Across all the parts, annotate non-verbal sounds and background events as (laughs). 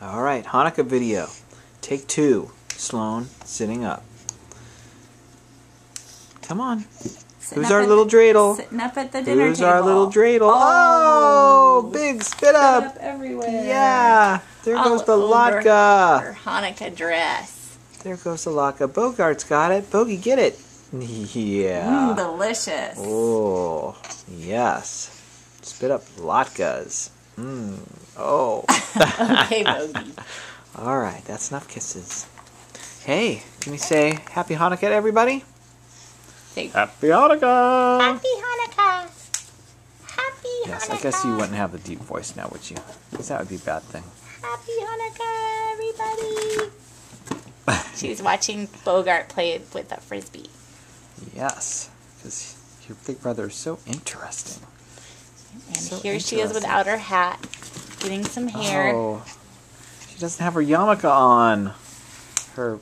All right, Hanukkah video. Take two. Sloan sitting up. Come on. Sitting Who's our little the- dreidel? Sitting up at the dinner Who's table. our little dreidel? Oh, Oh, big spit Spit up. up everywhere. Yeah. There All goes the latke. Her Hanukkah dress. There goes the latke. Bogart's got it. Bogey, get it. Yeah. Mmm, delicious. Oh, yes. Spit up latkes. Mmm. Oh. (laughs) okay, Bogey. (laughs) All right, that's enough kisses. Hey, can we say Happy Hanukkah to everybody? Say, Happy Hanukkah! Happy Hanukkah. Happy Yes, Hanukkah. I guess you wouldn't have the deep voice now, would you? Because that would be a bad thing. Happy Hanukkah, everybody. (laughs) She's watching Bogart play with a frisbee. Yes, because your big brother is so interesting. And So here she is without her hat, getting some hair. Oh, she doesn't have her yarmulke on. Her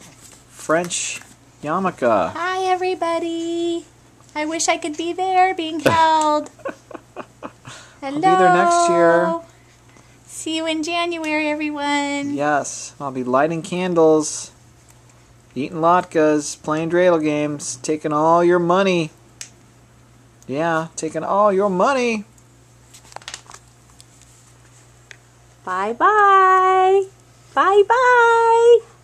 French yarmulke. Hi, everybody. I wish I could be there being held. (laughs) Hello. be there next year. See you in January, everyone. Yes, I'll be lighting candles, eating latkes, playing dreidel games, taking all your money. Yeah, taking all your money. Bye bye. Bye bye.